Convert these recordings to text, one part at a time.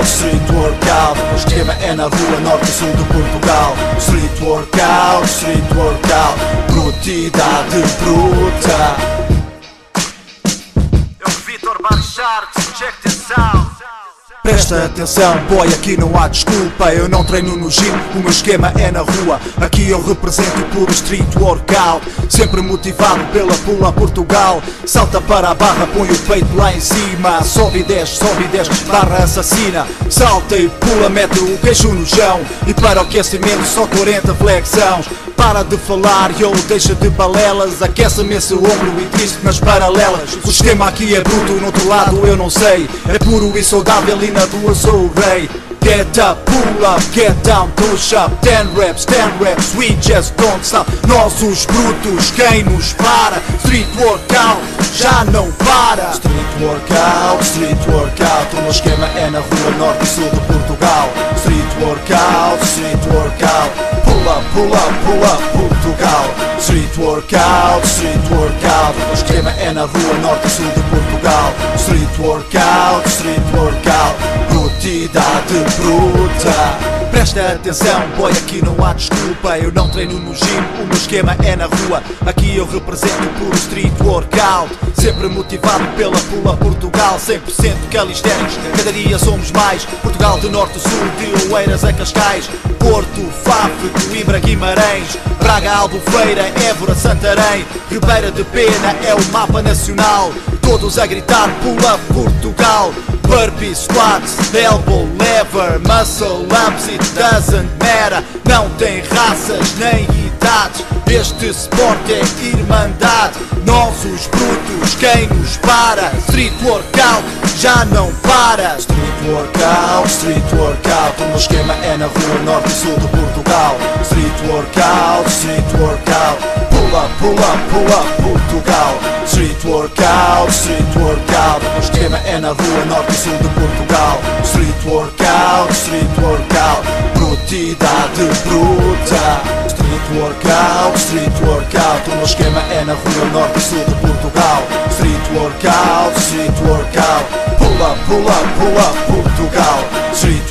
workout, street workout. O esquema é na rua norte e sul de Portugal. Street workout, street workout. Brutidade bruta. Eu Vitor Bar Sharks, check this out Presta atenção, boy, aqui não há desculpa. Eu não treino no gym, o meu esquema é na rua. Aqui eu represento puro street workout Sempre motivado pela pula Portugal. Salta para a barra, põe o peito lá em cima. Sobe e desce, sobe e desce, barra assassina. Salta e pula, mete o queixo no chão. E para o aquecimento só 40 flexões para de falar, eu deixa de balelas. Aquece-me esse ombro e triste nas paralelas. O esquema aqui é bruto, no outro lado eu não sei. É puro e saudável e na rua sou o rei. Get up, pull up, get down, push up. Ten reps, ten reps, we just don't stop. Nós os brutos, quem nos para? Street workout, já não para. Street workout, street workout. O meu esquema é na rua norte e sul de Portugal. Street workout, street workout Pull up, pull up, pull up, Portugal. Street workout, street workout. O esquema é na rua norte e sul de Portugal. Street workout, street workout Brutidade bruta. Presta atenção, boy, aqui não há desculpa. Eu não treino no gym, o meu esquema é na rua. Aqui eu represento puro street workout. Sempre motivado pela pula Portugal. 100% calisténicos, cada dia somos mais. Portugal de norte a sul, de Oeiras a Cascais. Porto, Faf, Coimbra, Guimarães. Braga, Albufeira, Évora, Santarém. Ribeira de Pena é o mapa nacional Todos a gritar, pula Portugal! Burpee, squats, elbow, lever, muscle ups, it doesn't matter. Não tem raças nem idades. Este esporte é irmandade. Nós os brutos, quem nos para? Street workout, já não para. Street workout, street workout. O meu esquema é na rua norte e sul de Portugal. Street workout, street workout Pull up, pull up, pull up Portugal. Street workout, street workout. O esquema é na rua norte e sul de Portugal. Street workout, street workout. Brutidade bruta. Street workout, street workout. O meu esquema é na rua norte e sul de Portugal. Street workout, street workout. Pull up, pull up, pull up Portugal Street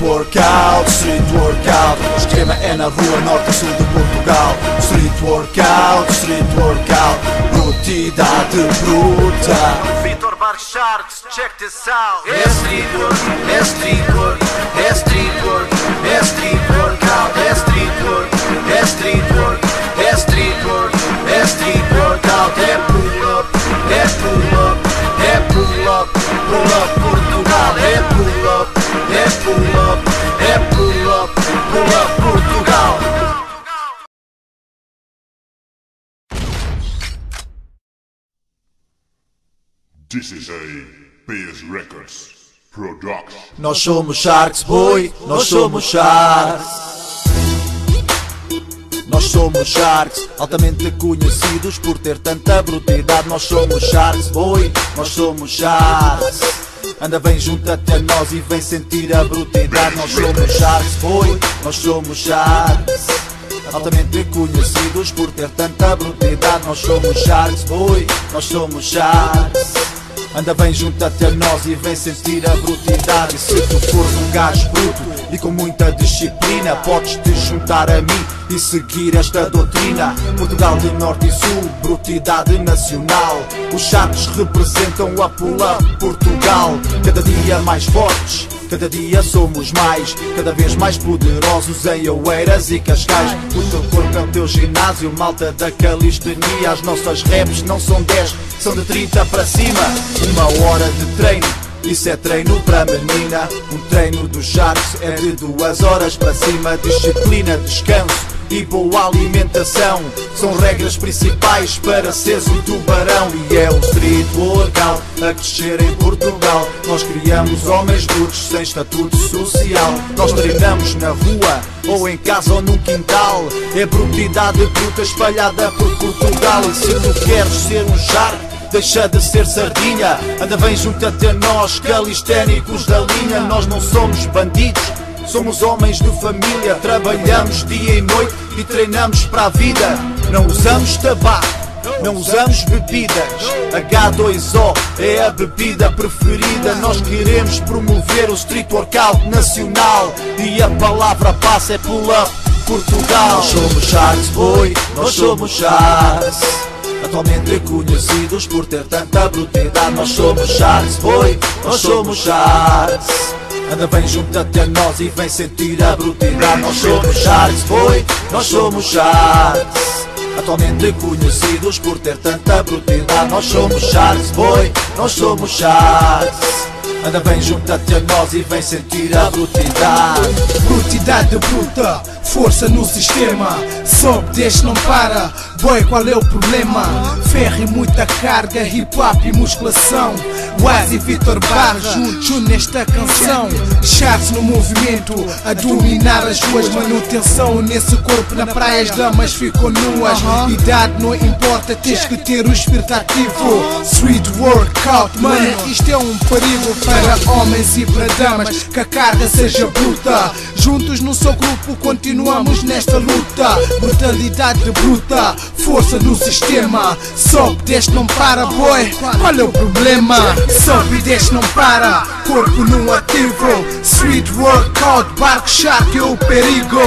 workout, street workout. Esquema é na rua norte e sul de Portugal. Street workout, street workout. Brutidade bruta. Vitor Bar Sharks, check this out. É street work, é street é pull up, é pull up, pull up Portugal This is a PS Records production. Nós somos Sharks, boy, nós somos Sharks. Nós somos Sharks, altamente conhecidos por ter tanta brutalidade. Nós somos Sharks, boy, nós somos Sharks. Anda bem junto até nós e vem sentir a brutalidade. Nós somos Sharks, boy, nós somos Sharks. Altamente conhecidos por ter tanta brutalidade. Nós somos Sharks, boy, nós somos Sharks. Anda bem junto até nós e vem sentir a brutalidade. E se tu fores um gajo bruto e com muita disciplina. Podes te juntar a mim e seguir esta doutrina. Portugal de norte e sul, brutalidade nacional. Os chatos representam a pula Portugal. Cada dia mais fortes Cada dia somos mais, cada vez mais poderosos em Oeiras e Cascais. O teu corpo é o teu ginásio, malta da calistenia. As nossas reps não são 10, são de 30 para cima. Uma hora de treino. Isso é treino para menina, um treino dos Sharks é de duas horas para cima, disciplina, descanso e boa alimentação. São regras principais para seres um tubarão. E é o street workout a crescer em Portugal. Nós criamos homens brutos sem estatuto social. Nós treinamos na rua ou em casa ou num quintal. É brutalidade bruta espalhada por Portugal. E se tu queres ser um shark Deixa de ser sardinha, anda bem junto até nós, calisténicos da linha. Nós não somos bandidos, Somos homens de família, trabalhamos dia e noite e treinamos para a vida. Não usamos tabaco, não usamos bebidas. H2O é a bebida preferida. Nós queremos promover o street workout nacional. E a palavra passa é pull-up Portugal. Nós somos Sharks Boy, nós somos Sharks. Atualmente conhecidos por ter tanta brutalidade Nós somos Sharks, boy, nós somos Sharks Anda bem, junta-te a nós e vem sentir a brutalidade. Nós somos Sharks, boy, nós somos Sharks Atualmente conhecidos por ter tanta brutalidade. Nós somos Sharks, boy, nós somos Sharks Anda bem, junta-te a nós e vem sentir a brutalidade. Brutidade bruta, força no sistema. Sobe, deixa, não para Boy, qual é o problema? Ferro e muita carga, hip hop e musculação. Waz e Vitor Barros juntos nesta canção. Chaves no movimento, a dominar as ruas. Manutenção nesse corpo na praia as damas ficam nuas. Idade não importa, tens que ter o espírito ativo. Street workout, mano, isto é um perigo para homens e para damas. Que a carga seja bruta. Juntos no seu grupo continuamos nesta luta. Brutalidade bruta, força no sistema. Sobe, desce, não para, boy. Qual é o problema? Sobe e desce, não para. Corpo no ativo. Street workout, barco shark é o perigo.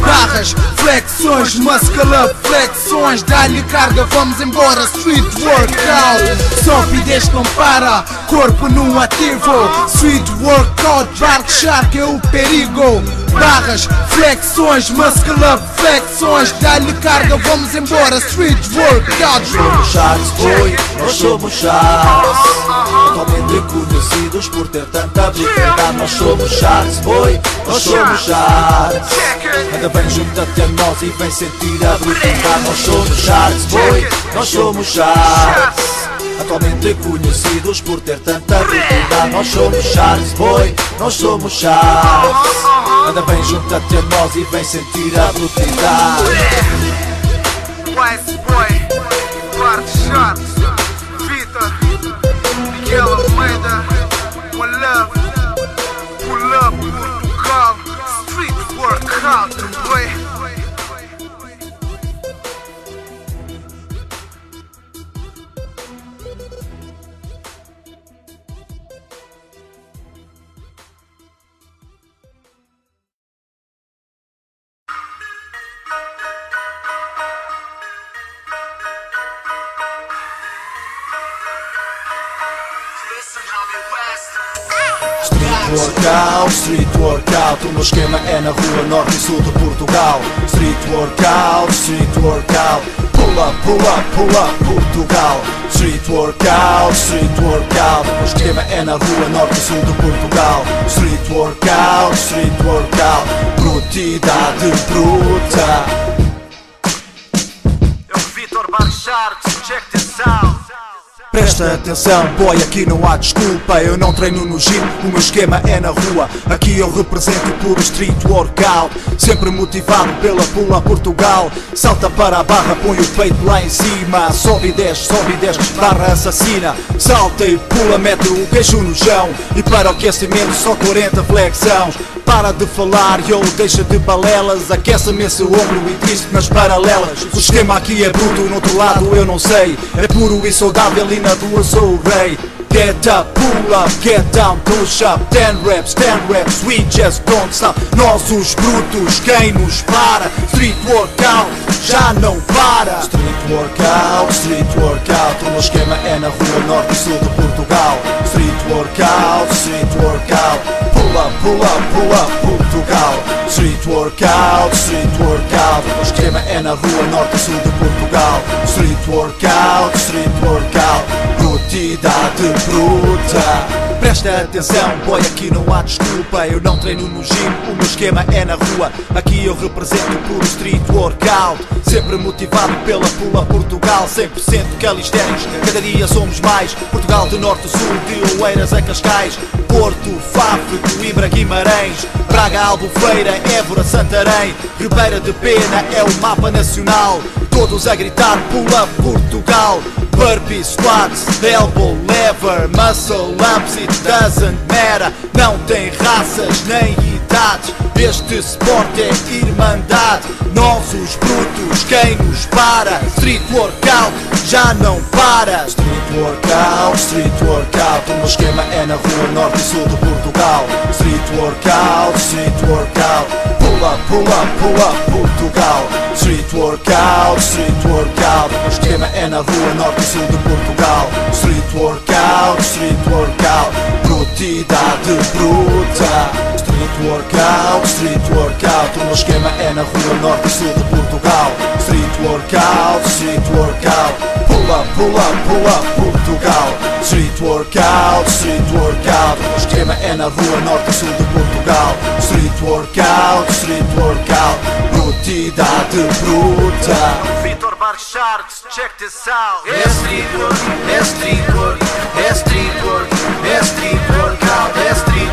Barras, flexões, muscle up, flexões. Dá-lhe carga, vamos embora. Street workout Sobe e desce, não para. Corpo no ativo. Street workout, barco shark é o perigo Barras, flexões, muscle up, flexões Dá-lhe carga, vamos embora Street workout somos Sharks, boy, nós somos Sharks. Atualmente conhecidos por ter tanta brutalidade Nós somos Sharks, boy, nós somos Sharks. Anda bem, junta-te a nós e vem sentir a brutalidade Nós somos Sharks, boy, nós somos Sharks Atualmente conhecidos por ter tanta brutalidade Nós somos Sharks, boy, nós somos Sharks Anda bem, junta-te a nós e vem sentir a brutalidade. Boy, Street Workout, Street Workout O meu esquema é na rua norte e sul de Portugal. Street Workout, Street Workout up, pull up Portugal. Street Workout, Street Workout O meu esquema é na rua norte e sul de Portugal. Street Workout, Street Workout Brutidade bruta. Eu, Vitor Bar Sharks, check this out. Presta atenção, boy, aqui não há desculpa. Eu não treino no gym, o meu esquema é na rua. Aqui eu represento puro street workout Sempre motivado pela pula Portugal. Salta para a barra, põe o peito lá em cima. Sobe e desce, sobe e desce, barra assassina. Salta e pula, mete o queixo no chão. E para o aquecimento só 40 flexões para de falar, eu deixa de balelas. Aquece-me esse ombro e triste nas paralelas. O esquema aqui é bruto, no outro lado eu não sei. É puro e saudável e na rua sou o rei. Get up, pull up, get down, push up. Ten reps, ten reps, we just don't stop. Nós os brutos, quem nos para? Street workout, já não para. Street workout, street workout. O meu esquema é na rua norte e sul de Portugal. Street workout, street workout Up, pull up, Portugal. Street workout, street workout. O esquema é na rua norte e sul de Portugal. Street workout, street workout Brutidade bruta. Presta atenção, boy, aqui não há desculpa. Eu não treino no gym, o meu esquema é na rua. Aqui eu represento puro street workout. Sempre motivado pela pula Portugal. 100% calistérios, cada dia somos mais. Portugal de norte a sul, de Oeiras a Cascais. Porto, Faf, Coimbra, Guimarães. Braga, Albufeira, Évora, Santarém. Ribeira de Pena é o mapa nacional. Todos a gritar pula Portugal Burpee squats, elbow lever, muscle ups, it doesn't matter. Não tem raças nem idades. Este sport é irmandade. Nós os brutos, quem nos para? Street workout já não para. Street workout, street workout. O meu esquema é na rua norte e sul de Portugal. Street workout, street workout. Up, pull up, Portugal. Street workout, street workout. O esquema é na rua norte sul de Portugal. Street workout, street workout. Brutidade bruta. Street workout, street workout. O meu esquema é na rua norte e sul de Portugal. Street workout, street workout. Up, pull up, Portugal. Street workout, street workout. O esquema é na rua norte e sul de Portugal. Street workout, street workout. Brutidade bruta. Sharks, check this out. S3 work, S3 work, S3 work.